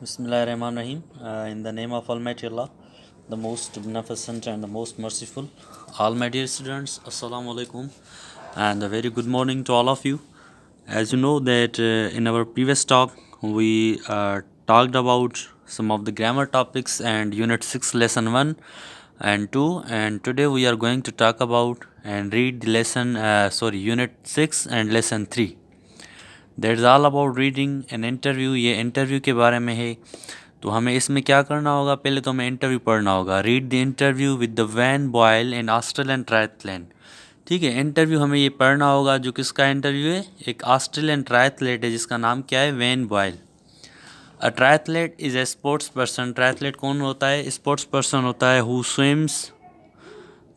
Bismillahirrahmanirrahim. Uh, in the name of Almighty Allah, the most beneficent and the most merciful. All my dear students, Assalamu alaikum, and a very good morning to all of you. As you know that uh, in our previous talk we uh, talked about some of the grammar topics and Unit 6, Lesson 1 and 2, and today we are going to talk about and read the lesson, uh, sorry, Unit 6 and Lesson 3. That is all about reading an interview ये interview के बारे में है। तो हमें इसमें क्या करना होगा? पहले तो हमें इंटरव्यू पढ़ना होगा। Read the interview with the Van Boyle and Australian triathlon ठीक है? इंटरव्यू हमें ये पढ़ना होगा जो किसका इंटरव्यू है? एक ऑस्ट्रेलियन ट्रायथलेट है जिसका नाम क्या है? Van Boyle a triathlete is a sports person triathlete कौन होता है? स्पोर्ट्स पर्सन होता है हु स्विम्स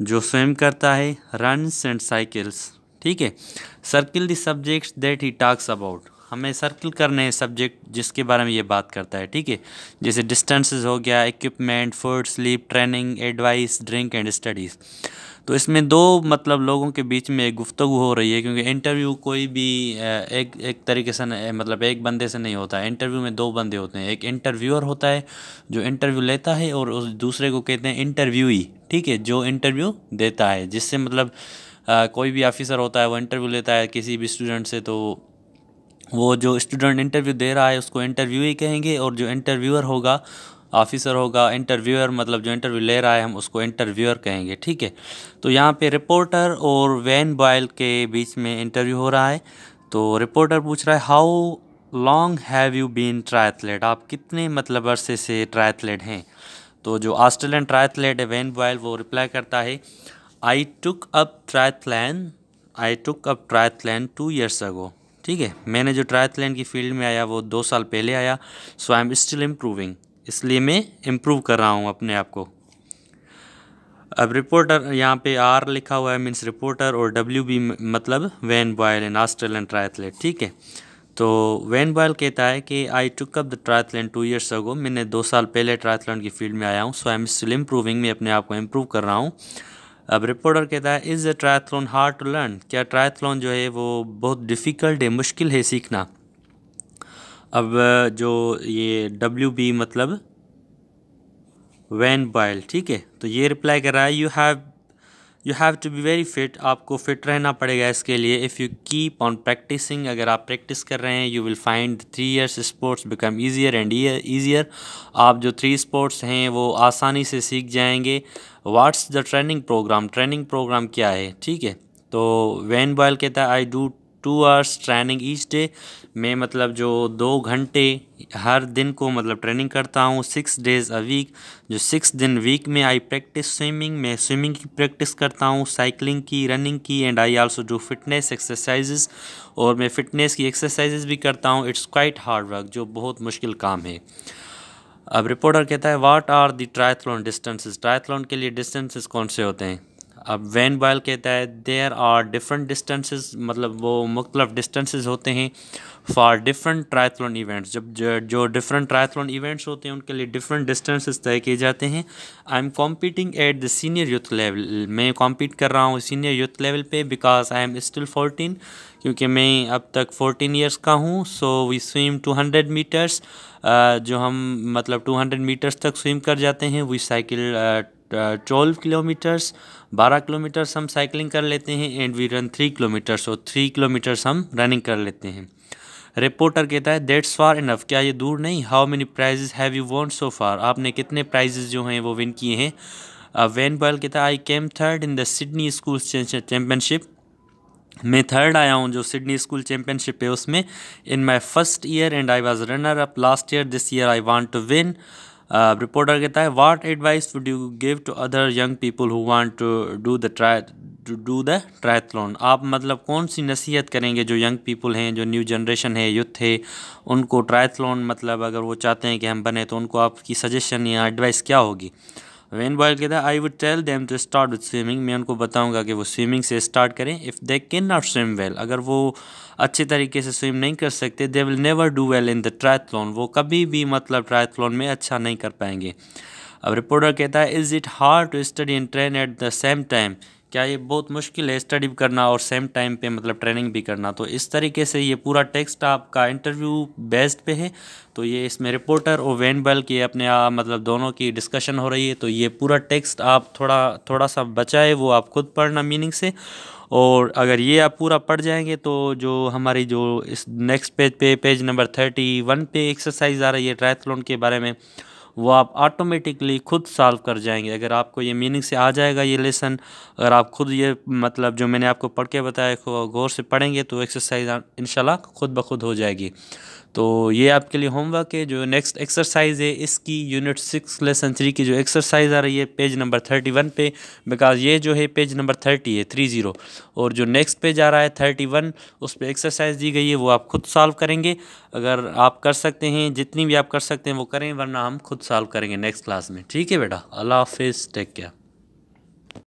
जो स्विम करता है रनस एंड साइकिल्स ठीक है? Circle the subjects that he talks about हमें सर्किल करने हैं सब्जेक्ट जिसके बारे में ये बात करता है, ठीक है? जैसे डिस्टेंसेस हो गया equipment food sleep training advice drink and studies तो इसमें दो मतलब लोगों के बीच में एक गुफ्तु हो रही है क्योंकि इंटरव्यू कोई भी एक एक तरीके से मतलब एक बंदे से नहीं होता है। इंटरव्यू में दो बंदे होते हैं। एक इंटरव्यूअर होता है जो इंटरव्यू लेता है और उस दूसरे को कहते हैं इंटरव्यूई ठीक है? जो इंटरव्यू देता है, जिससे मतलब कोई भी ऑफिसर होता है, वो इंटरव्यू लेता है किसी भी स्टूडेंट से तो वो जो स्टूडेंट इंटरव्यू दे रहा है, उसको इंटरव्यू ही कहेंगे और जो इंटरव्यूअर होगा ऑफिसर होगा इंटरव्यूअर मतलब जो इंटरव्यू ले रहा है, हम उसको इंटरव्यूअर कहेंगे, ठीक है? तो यहाँ पे रिपोर्टर और वैन बॉयल के बीच में इंटरव्यू हो रहा है तो रिपोर्टर पूछ रहा है how long have you been triathlete आप कितने मतलब अरसे से ट्रायथलेट हैं? तो जो ऑस्ट्रेलियन ट्रायथलेट है वैन बॉयल वो रिप्लाई करता है I took up triathlon I took up triathlon two years ago ठीक है? मैंने जो ट्रायथलैन की फ़ील्ड में आया, वो दो साल पहले आया so I am still improving इसलिए मैं इम्प्रूव कर रहा हूँ अपने आप को। अब रिपोर्टर यहाँ पे आर लिखा हुआ है मीन्स रिपोर्टर और डब्ल्यू बी मतलब Van Boyle in Australian triathlete ठीक है? तो वैन बॉयल कहता है कि I took up the triathlon two years ago मैंने दो साल पहले ट्रायथलैन की फ़ील्ड में आया हूँ so I am still improving मैं अपने आप को इम्प्रूव कर रहा हूँ। अब रिपोर्टर कहता है, is a triathlon hard to learn? क्या ट्रायथलॉन जो है वो बहुत डिफ़िकल्ट है, मुश्किल है सीखना? अब जो ये डब्ल्यू बी मतलब वैन बॉयल ठीक है? तो ये रिप्लाई कर रहा है you have you have to be very fit आपको फिट रहना पड़ेगा इसके लिए. If you keep on practising अगर आप प्रैक्टिस कर रहे हैं you will find three years sports become easier and easier आप जो थ्री स्पोर्ट्स हैं, वो आसानी से सीख जाएँगे. What's the training programme training programme क्या है? ठीक है. तो वैन बॉयल कहता है I do two hours training each day मैं मतलब जो दो घंटे हर दिन को मतलब ट्रेनिंग करता हूँ सिक्स डेज़ अ वीक जो सिक्स दिन वीक में आई प्रैक्टिस स्विमिंग मैं स्विमिंग की प्रैक्टिस करता हूँ साइकिलिंग की रनिंग की and I also do fitness exercises और मैं फिटनेस की एक्सरसाइजेस भी करता हूँ. इट्स क्वाइट हार्ड वर्क जो बहुत मुश्किल काम है। अब रिपोर्टर कहता है what are the triathlon distances triathlon के लिए डिस्टेंसेस कौन से होते हैं? अब वैन बॉयल कहता है देयर आर डिफरेंट डिस्टेंसेस मतलब वो मुख्तलिफ़ डिस्टेंसेस होते हैं फॉर डिफरेंट ट्रायथलॉन इवेंट्स जब जो, जो डिफरेंट ट्रायथलॉन इवेंट्स होते हैं उनके लिए डिफरेंट डिस्टेंसेस तय किए जाते हैं। I am competing at the senior youth level मैं कॉम्पीट कर रहा हूँ सीनियर यूथ लेवल पे because I am still fourteen क्योंकि मैं अब तक फोर्टीन ईयर्स का हूँ। So we swim two hundred metres जो हम मतलब टू हंड्रेड मीटर्स तक स्विम कर जाते हैं। वी साइकिल ट्वेल्व किलोमीटर्स, बारह किलोमीटर्स हम साइकिलिंग कर लेते हैं and we run three kilometres और थ्री किलोमीटर्स हम रनिंग कर लेते हैं। रिपोर्टर कहता है डेट्स फार इनफ क्या ये दूर नहीं? How many prizes have you won so far आपने कितने प्राइजेज जो हैं वो विन किए हैं? वैन बॉयल कहता है I came third in the Sydney school championship मैं थर्ड आया हूँ जो सिडनी स्कूल चैम्पियनशिप है उसमें. In my first year and I was runner up last year this year I want to win reporter कहता है what advice would you give to other young people who want to do the try to do the triathlon आप मतलब कौन सी नसीहत करेंगे जो young people हैं, जो न्यू जनरेशन है यूथ है, उनको ट्राइथलॉन मतलब अगर वो चाहते हैं कि हम बने तो उनको आपकी सजेशन या एडवाइस क्या होगी? वेन बॉयल कहता है I would tell them to start with swimming मैं उनको बताऊँगा कि वो स्विमिंग से स्टार्ट करें. If they can not swim well अगर वो अच्छे तरीके से स्विम नहीं कर सकते they will never do well in the triathlon वो कभी भी मतलब ट्रायथलॉन में अच्छा नहीं कर पाएँगे। अब रिपोर्टर कहता है is it hard to study and train at the same time क्या ये बहुत मुश्किल है स्टडी भी करना और सेम टाइम पे मतलब ट्रेनिंग भी करना? तो इस तरीके से ये पूरा टेक्स्ट आपका इंटरव्यू बेस्ड पे है। तो ये इसमें रिपोर्टर और वैन बेल की अपने आप मतलब दोनों की डिस्कशन हो रही है। तो ये पूरा टेक्स्ट आप थोड़ा थोड़ा सा बचाए, वो आप खुद पढ़ना मीनिंग से। और अगर ये आप पूरा पढ़ जाएँगे तो जो हमारी जो इस नेक्स्ट पेज पे पेज नंबर थर्टी वन पे एक्सरसाइज आ रही है ट्रायथलॉन के बारे में वो आप ऑटोमेटिकली खुद सॉल्व कर जाएँगे। अगर आपको ये मीनिंग से आ जाएगा ये लेसन अगर आप खुद ये मतलब जो मैंने आपको पढ़ के बताया गौर से पढ़ेंगे तो एक्सरसाइज इन खुद ब खुद हो जाएगी। तो ये आपके लिए होमवर्क है, जो नेक्स्ट एक्सरसाइज है, इसकी यूनिट सिक्स लेसन थ्री की जो एक्सरसाइज आ रही है पेज नंबर थर्टी वन पे बिकॉज़ ये जो है पेज नंबर थर्टी है थ्री ज़ीरो और जो नेक्स्ट पेज आ रहा है थर्टी वन उस पर एक्सरसाइज दी गई है, वो आप खुद सॉल्व करेंगे। अगर आप कर सकते हैं, जितनी भी आप कर सकते हैं, वो करें, वरना हम खुद सॉल्व करेंगे नेक्स्ट क्लास में। ठीक है बेटा? अल्लाह हाफिज़ टेक केयर